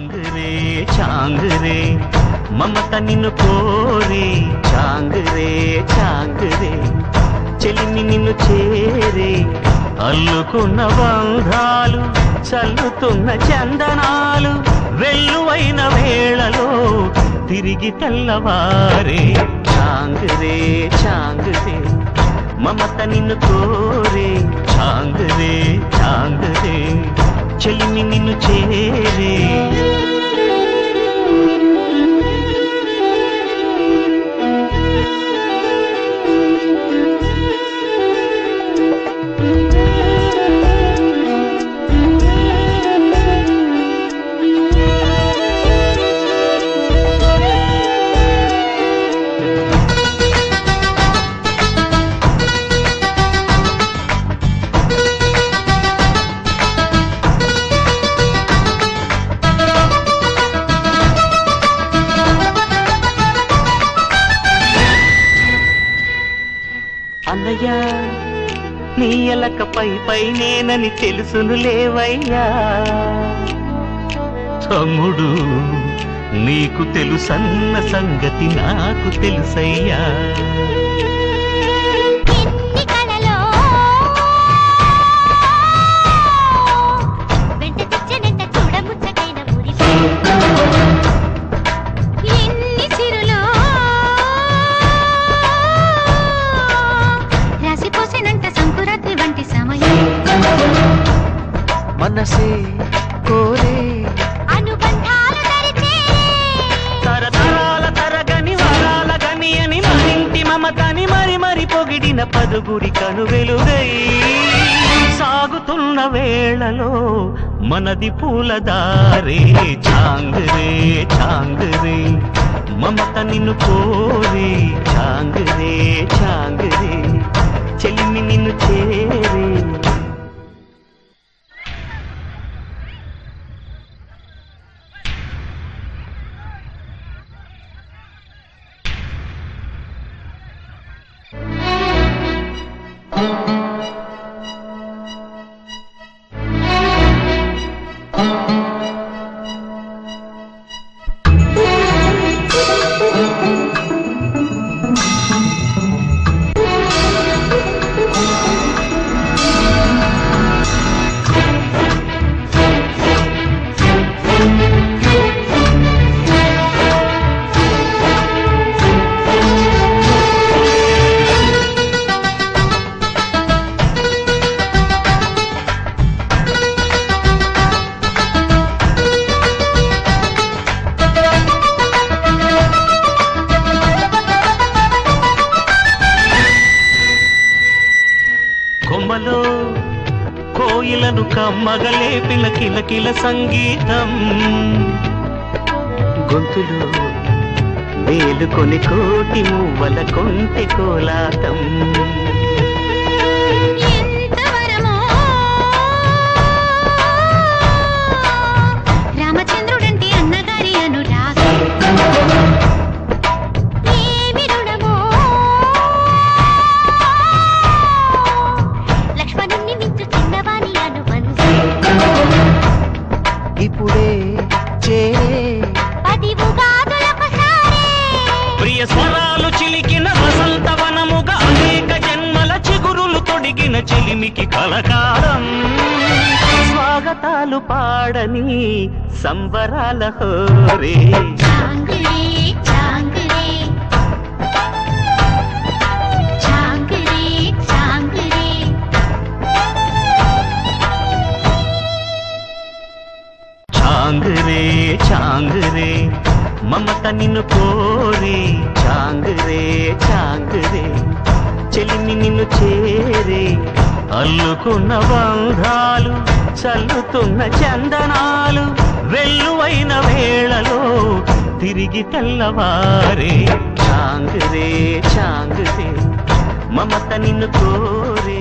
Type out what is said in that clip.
చాంగురే చాంగురే మమత నిన్ను కోరే చాంగురే చాంగురే చెలిమి నిన్ను చేరే అల్లుకున్న బంధాలు చల్లుతున్న చందనాలు వెల్లువైన వేళలో తిరిగి తెల్లవారే. చాంగురే చాంగురే మమత నిన్ను కోరే చాంగురే చాంగురే చెలిమి నిన్ను చేరే అన్నయ్య నీ ఎలక పై పై నేనని తెలుసును లేవయ్యా. తమ్ముడు నీకు తెలుసన్న సంగతి నాకు తెలుసయ్యా. మనసే కోరే. తరతరాల తరగని వరాల గని అని మరింటి మమతని మరి మరి పొగిడిన పదుగుడి కను వెలుగై సాగుతున్న వేళలో మనది పూలదారే. చాంగురే చాంగురే మమత నిన్ను కోరే. చాంగురే చాంగురే చెలిమి నిన్ను చేరే. కోయిలను కమ్మగలేపిన కిలకిల సంగీతం. గొంతులు మేలుకొని కోటి మువ్వల కొంటె కోలాట. స్వరాలు చిలికిన వసంతవనముగా అనేక జన్మల చిగురులు తొడిగిన చెలిమికి కలకాలం. స్వాగతాలు పాడని సంబరాల హోరే. చాంగురే చాంగురే. మమత నిన్ను కోరే చాంగురే చాంగురే చెలిమి నిన్ను చేరే అల్లుకున్న బంధాలు చల్లుతున్న చందనాలు వెల్లువైన వేళలో తిరిగి తెల్లవారే. చాంగురే చాంగురే మమత నిన్ను కోరే